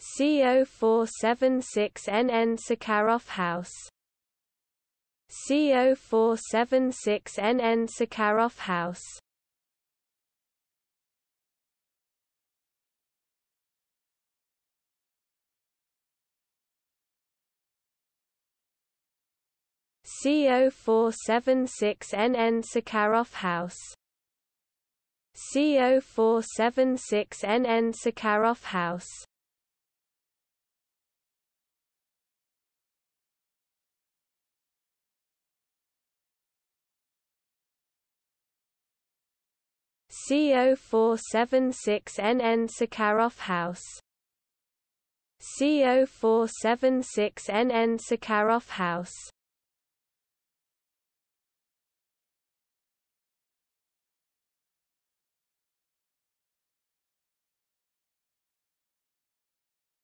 CO476NN Sakharov House. CO476NN Sakharov House. CO476NN Sakharov House. CO476NN Sakharov House CO476NN Sakharov House. CO476NN Sakharov House